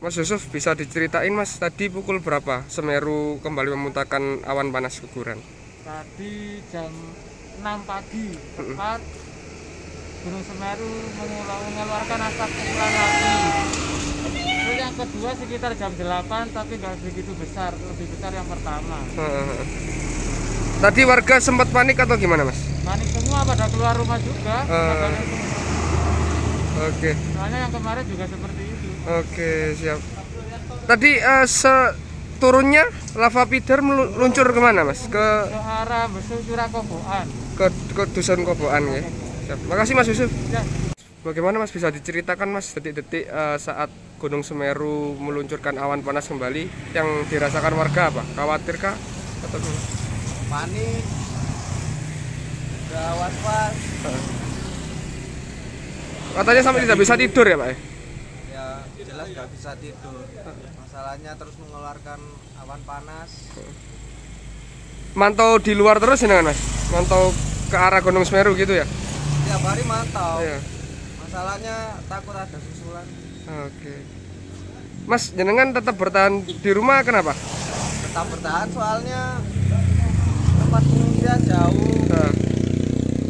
Mas Yusuf bisa diceritain Mas tadi pukul berapa Semeru kembali memuntahkan awan panas guguran? Tadi jam 6 pagi tepat Gunung Semeru mengeluarkan asap kepulan api. Terus yang kedua sekitar jam 8 tapi nggak begitu besar, lebih besar yang pertama. Tadi warga sempat panik atau gimana Mas? Panik semua pada keluar rumah juga. Eh. Oke, Soalnya yang kemarin juga seperti itu. oke siap. Tadi eh, seturunnya lava pider meluncur ke mana Mas? Ke Ke arah Besu Curakoboan. ke, ke dusun Koboan ya. Siap. Makasih Mas Yusuf. Ya, Bagaimana Mas bisa diceritakan Mas detik-detik eh, saat Gunung Semeru meluncurkan awan panas kembali yang dirasakan warga apa? Khawatir kah? Atau gimana? panik udah was was Katanya sampai tidak bisa tidur ya Pak ya? ya jelas nggak bisa tidur masalahnya terus mengeluarkan awan panas Mantau di luar terus ya Mas? Mantau ke arah Gunung Semeru gitu ya? tiap hari mantau Iya. masalahnya takut ada susulan Oke. Mas, jenengan tetap bertahan di rumah kenapa? tetap bertahan soalnya tempat pengungsian jauh Nah,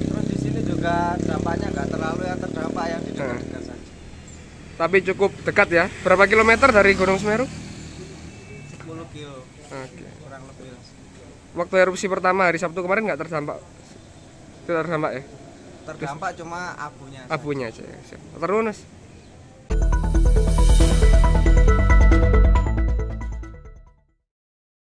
terus di sini juga dampaknya nggak terlalu yang terdampak yang di Nah. dekat saja tapi cukup dekat ya. Berapa kilometer dari Gunung Semeru? 10 kilo Oke. kurang lebih. Waktu erupsi pertama hari Sabtu kemarin nggak terdampak? Tidak terdampak ya? terdampak cuma abunya. Abunya aja. Terus